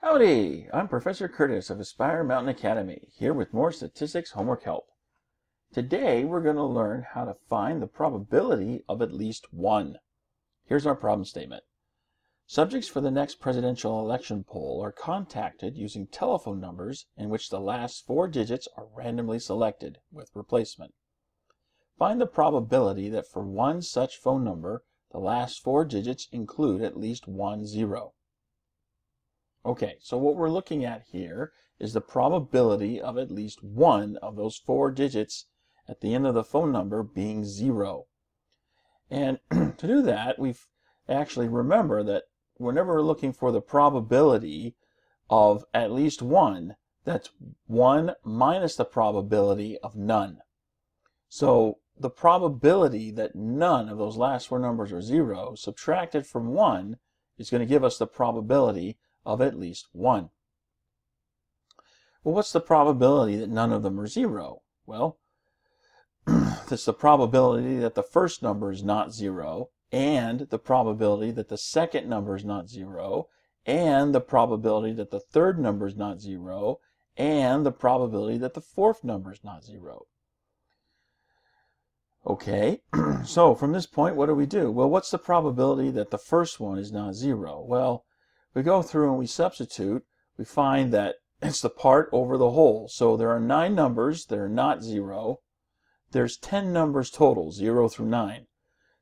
Howdy! I'm Professor Curtis of Aspire Mountain Academy, here with more statistics homework help. Today we're going to learn how to find the probability of at least one. Here's our problem statement. Subjects for the next presidential election poll are contacted using telephone numbers in which the last four digits are randomly selected with replacement. Find the probability that for one such phone number, the last four digits include at least one zero. Okay, so what we're looking at here is the probability of at least one of those four digits at the end of the phone number being zero. And to do that, we've actually remember that whenever we're looking for the probability of at least one, that's one minus the probability of none. So the probability that none of those last four numbers are zero subtracted from one is going to give us the probability of at least 1. Well, what's the probability that none of them are 0? Well, it's the probability that the first number is not 0, and the probability that the second number is not 0, and the probability that the third number is not 0, and the probability that the fourth number is not 0. Okay, so from this point, what do we do? Well, what's the probability that the first one is not 0? Well, we go through and we substitute, we find that it's the part over the whole. So there are nine numbers that are not zero. There's 10 numbers total, zero through nine.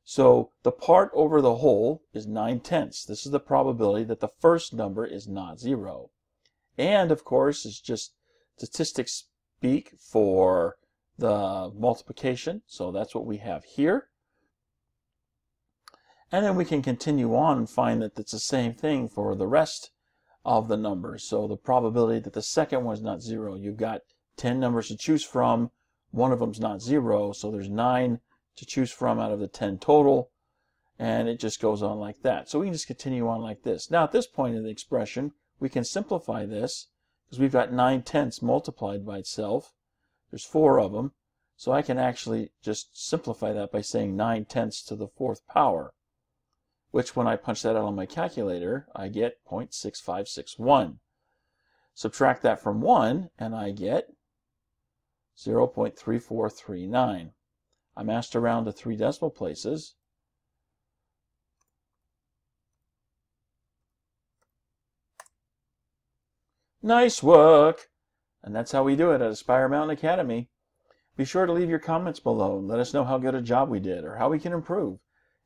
So the part over the whole is 9 tenths. This is the probability that the first number is not zero. And of course, it's just statistics speak for the multiplication. So that's what we have here. And then we can continue on and find that it's the same thing for the rest of the numbers. So the probability that the second one is not zero, you've got 10 numbers to choose from. One of them's not zero, so there's nine to choose from out of the 10 total. And it just goes on like that. So we can just continue on like this. Now at this point in the expression, we can simplify this because we've got 9 tenths multiplied by itself. There's four of them. So I can actually just simplify that by saying 9 tenths to the fourth power which when I punch that out on my calculator, I get 0.6561. Subtract that from 1, and I get 0.3439. I'm asked to round to three decimal places. Nice work! And that's how we do it at Aspire Mountain Academy. Be sure to leave your comments below and let us know how good a job we did or how we can improve.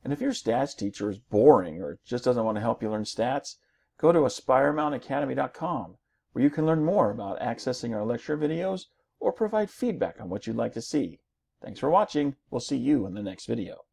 And if your stats teacher is boring or just doesn't want to help you learn stats, go to AspireMountainAcademy.com where you can learn more about accessing our lecture videos or provide feedback on what you'd like to see. Thanks for watching. We'll see you in the next video.